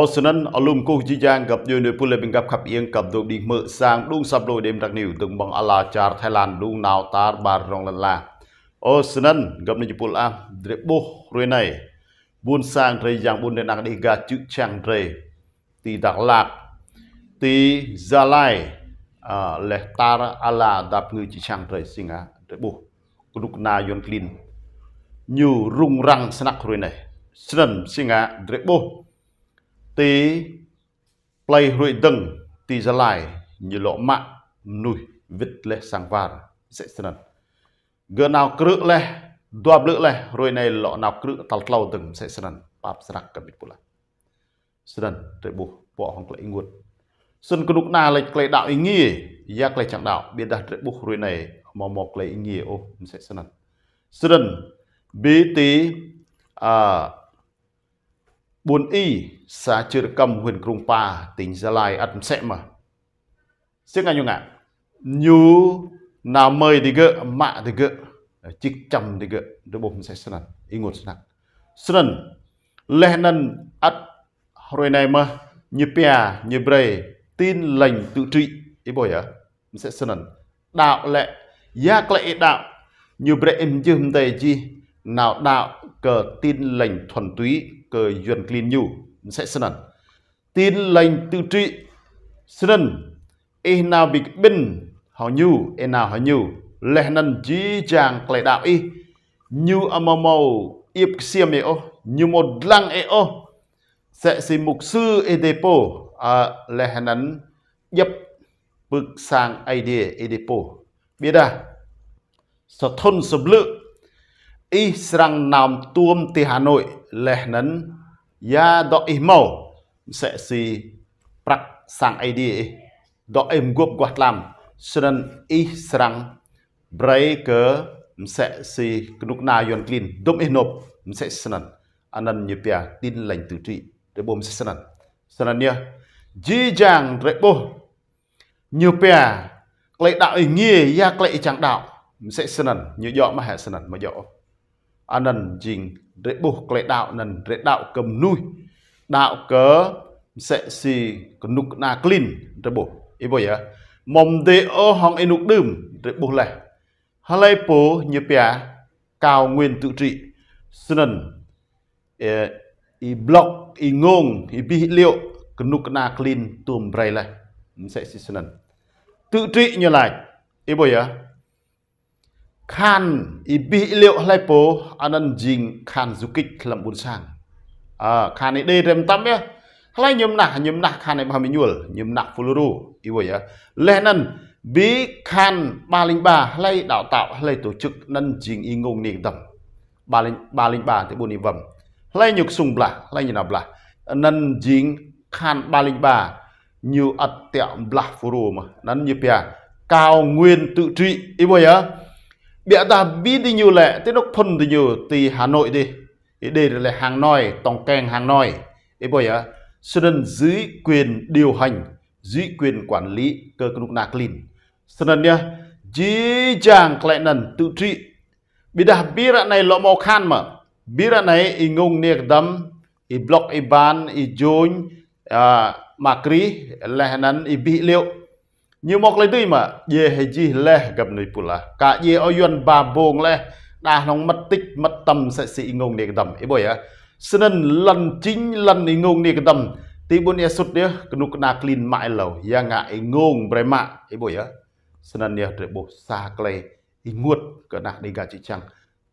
Arsenal alum cô chi giang gặp nhiều nơi pule bình gặp khắp yên gặp được đi mở sang đúng sắp đôi đêm đặc nhiều từng bằng ala char Thái Lan đúng nào tar bar rong lần la. Arsenal gặp nơi pule am để bố rồi này buôn sang rây giang buôn đến nặng đi gà chữ chàng rây tì đặc lạc tì gia lai à, lệ tar ala đạp người chỉ chàng rây sinh á để bố lúc na yon klin, nhiều rung rang snack rồi này sân sinh á để bố ទីផ្លៃរួយដឹងទីសាឡាយញលម៉ាក់នុយវិតលេះសង្វារសិស្និតកើណៅគ្រឹកលេះដួបលើកលេះរួយណៃលកណៅគ្រឹកតលក្លោដឹងសិស្និតបាប់ស្រាក់កម្មិតពុលាស្និតទៅបុពួកហងក្លែងងួតសិនគនុកណាលេចក្លែដាក់អ៊ីងាយ៉ាក្លែចាំងដាក់បៀដាស់ទៅបុរួយណៃមកមកក្លែងអ៊ីងាអូសិស្និតស្រិនប៊ីទីអឺ buồn y xã chưa cầm huyền krung pa, tỉnh gia lai ắt sẽ mà xin anh nhung ạ. Như nào mời thì gỡ, mạ thì gỡ, chích chầm thì gỡ đôi bụng sẽ sân ý ngột sân sân lẽ nân ắt rồi này mà như pia, như bray tin lành tự trị, ý bồi à sẽ sân đạo lệ, giác lệ đạo, như bray em dương tề chi, nào đạo cờ tin lành thuần túy cờ duyên clean nhu sẽ sân tin lành tự trị sân e nào bị bên họ nhu e nào họ nhu. Lẽ nần chí chàng lệ đạo y. Nhu amamo yếp xiêm ô. Như một lăng e ô. Sẽ xin mục sư e depo à lẽ nần yếp bực sang idea e depo biết à? Sở thôn sở lự y sang nam tuom ti Hà Nội lẻ nấn ya do y màu sẽ si prak sang ID do em gup quạt làm sân y sang bray cơ sẽ si nục na yon clean dum y nộp sẽ sân anan như pia tin lành tự trị, để bom sẽ sân sân nhá ji jang re bo như pia lệ đạo ý nghĩa ya lệ chẳng đạo sẽ sân như dọ mà hệ sân mà dọ à nần dình rễ buộc lệ đạo nần rễ đạo cầm nuôi. Đạo cớ sẽ si nục na clean re ý ibo ya mom tê ô hong enuk đơm re lệ hà lê bố như bia cao nguyên tự trị. Sudan ý block ý ngôn ý bi liệu nục na clean tum bray lệ sẽ si nần. Tự trị như lại ibo ya khan ibi liệu lai po anan jing khan zukik lam bun sang à khan này đây rem tam ya lai nyum na nyum na khan này bahami nyul nyum na fuluru iwo ya lenan bi khan ba linh ba lai đạo tạo lai tổ chức nan jing y ngông ni dầm ba linh ba linh ba thì bun vầm lai nhục sung bla lai như nào bla nan jing khan ba linh ba như ắt tiệm bla furu mà nan như pia cao nguyên tự trị iwo ya bịa ta bi đi nhiều lệ thế nó phân đi nhiều từ Hà Nội đi. Đây là hàng nòi, tòng kèn, hàng nòi. Ấy bây giờ sơn dưới quyền điều hành, dưới quyền quản lý cơ cục nạc lìn. Sơn nha dí chàng lại nần tự trị. Bị đã bi ra này lọ màu khan mà. Bi ra này i ngung niek đâm i block i ban i join à makri lehanan i bị liệu như một lấy tuy mà. Dê hay gì lê, gặp nơi pula cả dê ở yuan ba bông lê. Đa nóng mất tích, mất tâm sẽ sĩ ngông nề tâm ấy bởi á nên lần chính, lần này ngông nề tâm tí bốn ye sút đĩa cái nút nạc clean mãi lầu ya ngại ngông bre mạ. Ấy bởi á nên nè để bộ xa clay ý nguột cái nạc đi gà chị chăng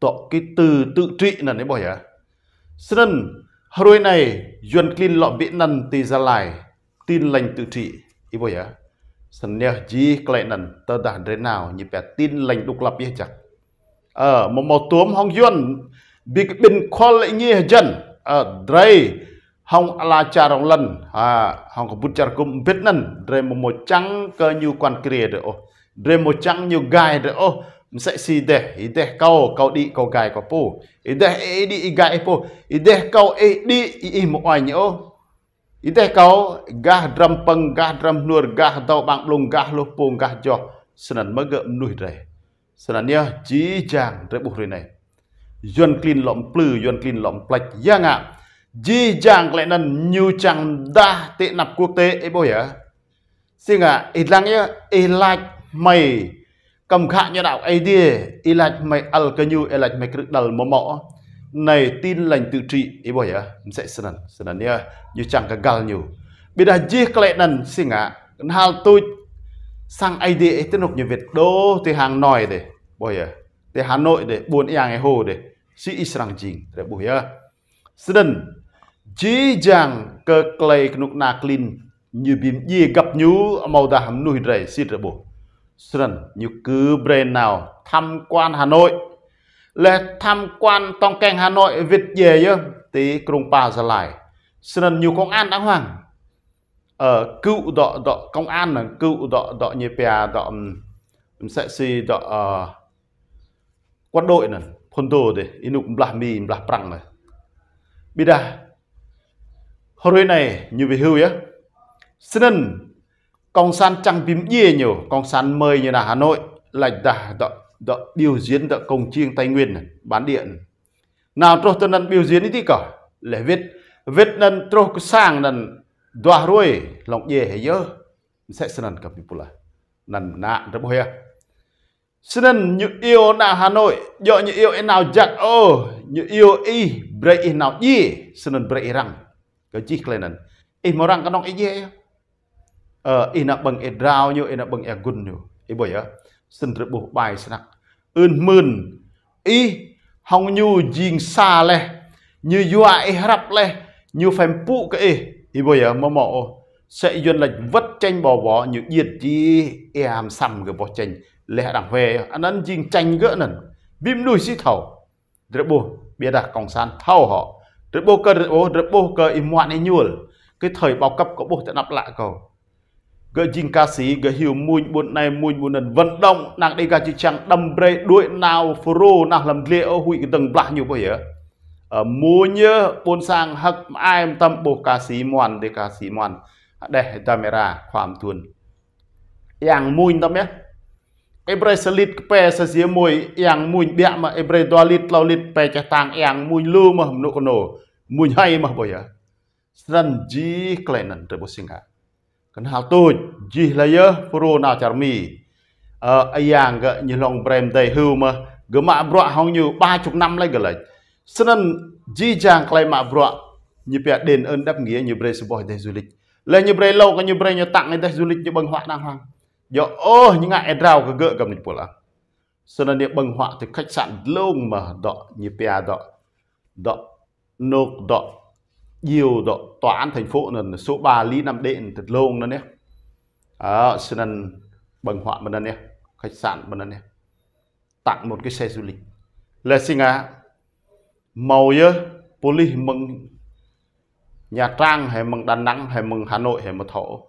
tọ cái từ tự trị là ấy bởi á nên hồi này yuan clean lọ biển nần tì ra lại, tin lành tự trị ý bởi á sân nhờ gì cái nần tơ đàn đến nào như bé tin lành đục lập như chắc ờ một một tuom hong yuan, bị bên khoa lại như dân. Ờ đây hong ala charong lần à hong có bút char cũng biết nần đây một một trắng cơ như quan kia được ô. Đây một trắng như gai được ô. Sẽ si để ý để câu câu đi câu gai câu pu ide e đi gai pu ide kau e đi, ý một ai nhớ Ite kau gah drum peng gah drum nur gah tau bang lung gah lu pung gah jo senan mega nuih dai. Senan ya ji jang rebuh này. Yuan clean lom plư yuan clean lom plek ya nga. Ji jang lại nan nyu chang da tệ nạp quốc tế ấy e bố ya. Xin à, ít lăng ya, ít like mày cầm khạ như đạo ấy đi, e ít like mày al cái nhu, ít like mày cực dal mò mò này, tin lành tự trị. Ý bảo ya sẽ sân senan ya như chẳng cả gal nhiều. Bây giờ chỉ cái nần sinh à hal tôi sang ai đi tên học như Việt. Đô thì hàng nội để bảo ya thì Hà Nội để buồn yang à ai hồ để si israng jing để bảo ya sedan chỉ chẳng cái clay nục nạc lin như bìm gì gặp nhú màu đà hầm nuôi rầy, xin rồi bộ sân như cứ brain nào tham quan Hà Nội. លេ tham quan tong keng, Hà Nội, Việt về chứ tí krung pa ra lại. Sân nhiều công an đáng hoàng ờ, ở cựu đọ đọ công an là cựu đọ đọ như pia, đọ sẽ si, đọ ờ, quân đội này phun đồ để inuk blah mi blah prang này bây giờ hồi này, như bị hưu á sân công san chẳng bím gì nhiều, công san mời như là Hà Nội, lạch đà, đọ đợ biểu diễn đợ công chiêng Tây Nguyên này, bán điện. Nào trô tân nân biểu diễn đi cả, lẽ viết, viết nân trô sang nân đoà rồi, lòng dễ hay dơ sẽ sân nân cặp pula, nân nạ rất bôi hề. Sân nân như yêu na Hà Nội, do như yêu em nào giặt ô, như yêu y, bray nào gì, sân nân bray răng, cái chi lên nân, y mà răng cái nong y dễ, ờ, y nạ bằng y rào như, y nạ bằng y gun như, y bôi à សិនរបោះបាយស្នាក់អឿនមឿនអ៊ីហងញូជីងសាលេញូយូអេរ៉ាប់លេញូហ្វេមពូកអេអ៊ីបយ៉ាម៉ម៉អូsẽ duyên lệch vất tranh bò bò như diệt chi em xăm cái bò tranh lẽ đằng về anh ăn chinh tranh gỡ nần bim đuôi xí thầu rất bù biết đặt còng san thâu họ rất bù cơ rất bù rất bù cơ im ngoạn ấy nhuল cái thời bao cấp có bù sẽ nắp lại cầu gỡ dinh ca sĩ gỡ hiểu mùi buồn này mùi buồn nần vận động, nàng đi gà chỉ chẳng đâm bề đuổi nào phô nào làm lệ ô hụi cái tầng bạc nhiều vậy giờ ở nhớ buồn sang hắc ai tâm, bộ ca sĩ mòn để ca sĩ mòn đây camera, khoam tuần yang mùi tâm nhé. Ebre selit pe sesia mùi yang mùi bẹ mà ebre doa lit lau lit pe chả tàng yang mùi lưu mà hầm nụ kono mùi hay mà bây giờ Sran ji klenan sinh singa à kan hal tu ji la ye pro na char mi. Ờ ayang ga như long brem dai hu ma ga ma bro hong như 30 năm lại ga lại sân ji jang klai ma bro như pe đền ơn đáp nghĩa như bre boy dai du lịch. Lên như bre lâu, cái như bre như tặng dai du lịch như bằng họa đang hoang do ô, những ngại rau cái gỡ cầm được pula sân này bằng hoa thì khách sạn lâu mà, đọ, như pe đọ. Đọ, nộp đọ nhiều độ tòa án thành phố là số 3 Lý Nam Đện thật lông nữa nhé ở à, nên bằng họa bên nhé khách sạn bên nhé tặng một cái xe du lịch. Là xin à màu nhớ poli mừng. Nhà trang hay mừng đà nẵng hay mừng hà nội hay mừng thổ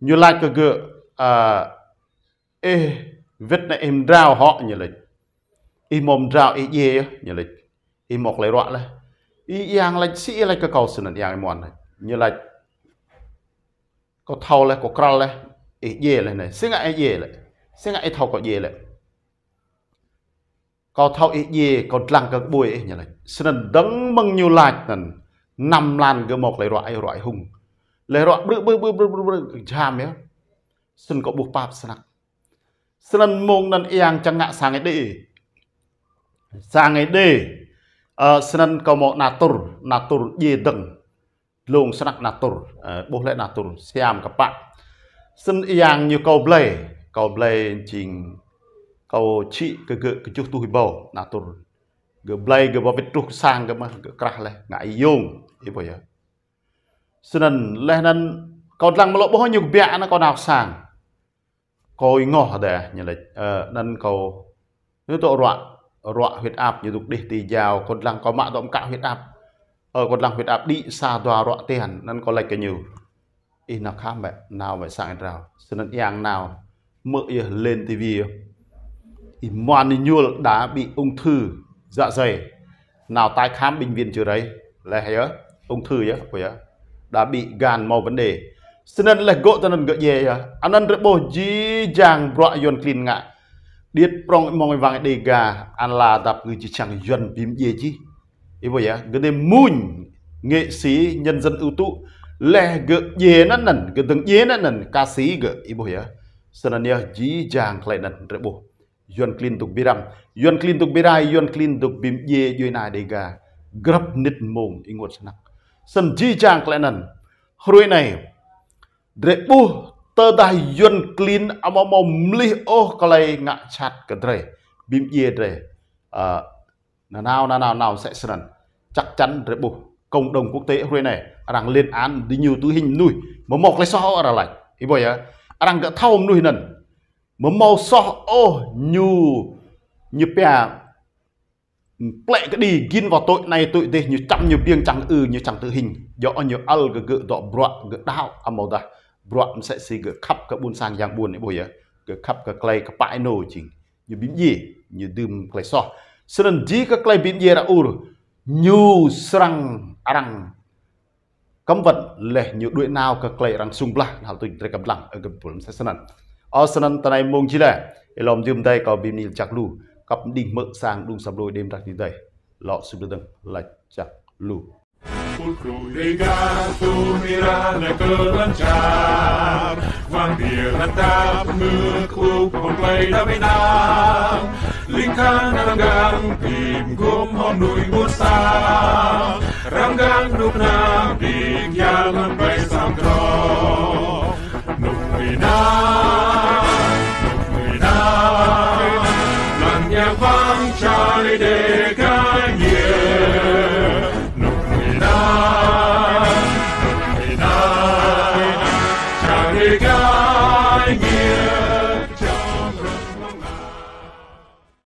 như lại cơ gỡ à ê vết này em rao họ như lịch. Im mồm rao ý dê như lịch. Im một lấy rõ là yang lai si lai ka kau sunan yang này. Như lai có thâu lai có kral lai ý ye lai này. Singa e ye lai singa e thâu có ye lai có thâu ý ye có lăng cái bùi ấy như lai sunan đấng măng nhiều lai nan năm lan cái một lai loại loại hùng. Lai loại bự bự bự bự bự bự cham nhá sun có buộc pap sanak sunan mông nan yang chẳng ngạ sang ấy đi sang ấy đi uh, senan kau mau natur natur ye deng lung bố natur uh, boleh natur các kepak sen yang như kau blay. Kau blay jing kau chi cái ke ke chuh tu hibau natur ge blay ge bawit tu sang ge mah ge krah leh ngai yung ibo ya senan leh nan kau lang melok boh nyuk biak nó có nào sang. Coi ngỏ để như là ờ nên nếu tội rọa rọa huyết áp như tục đi thì giàu còn lăng có mạ động cả huyết áp ở còn lăng huyết áp đi xa tòa rọa tiền nên có lại cái nhiều ít nào khác mẹ nào phải sang rào cho nên yang nào mơ lên tivi thì moan nhuol đã bị ung thư dạ dày nào tai khám bệnh viện chưa đấy là hay á ung thư á phải á đã bị gan mau vấn đề cho nên là gỗ cho nên gỡ về á anh nên rất bồ dí dàng bọ yon clean ngạ điết prong mong vàng đi gà an là đập người chỉ chẳng dần bím gì chi ý vậy á cái đêm muôn nghệ sĩ nhân dân ưu tú lẽ gỡ dễ nó nần cái từng dễ nó nần, ca sĩ gỡ. Ý vậy á cho nên nhớ dí dàng lại nần rồi bộ yon clean tuk biram yon clean tuk birai yon clean tục bím gì dưới này đi dega grab nit mong ingot sân dĩ chàng lại nần. Hồi này dre bu tơ da yun clean ama mo mli o kalai ngạ chat ka dre bim ye dre à na nào na nào nào sẽ sẵn. Chắc chắn rồi bu cộng đồng quốc tế hrui này à, rằng lên án đi nhiều túi hình nuôi. Mà một lấy sao ở lại. Ý bây giờ rằng à, cái thâu nuôi nần. Amo sao ô, nhu, như pia lệ cái đi gin vào tội này, tội đây như trăm như biêng chẳng ư ừ, như chẳng tự hình. Do nhiều al cái gỡ đọ bọa gỡ đau âm màu da bọa sẽ xì gỡ khắp cái buôn sang giang buôn này bây giờ gỡ khắp cái clay cái bãi nồi chính như bím gì như đơm clay so sân chỉ cái clay bím gì là ur nhu sang arang cấm vật lệ như đuổi nào cái clay răng sung bla hal tôi thấy cầm lăng ở cái buôn sẽ sân ở sân này mong chỉ là lòng dùm đây có bìm nil chặt lu cặp đỉnh mỡ sang đung sập đôi đêm đặc như đây lọ sụp đừng là chặt lu Sepulcro legato mirada calanchar Van dieren tap me klop on play da vina Linkan rangang tim gom hon nui musa Rangang nuk na dik yalan bay